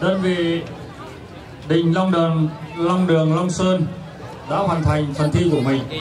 đơn vị đình long đường long đường, long sơn đã hoàn thành phần thi của mình.